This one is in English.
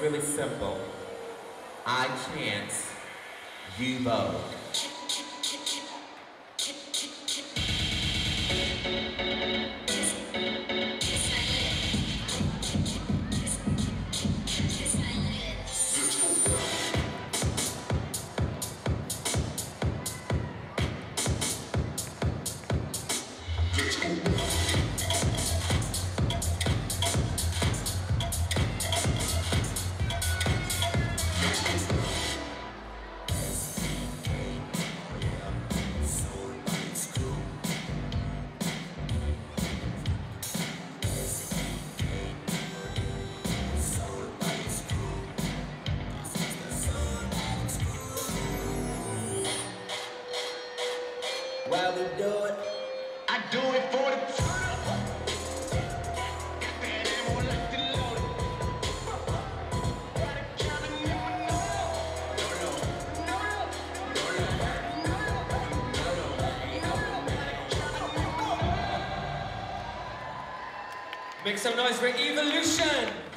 really simple. I chance, you vote. While we do it, I do it for the Make some noise for Evolution!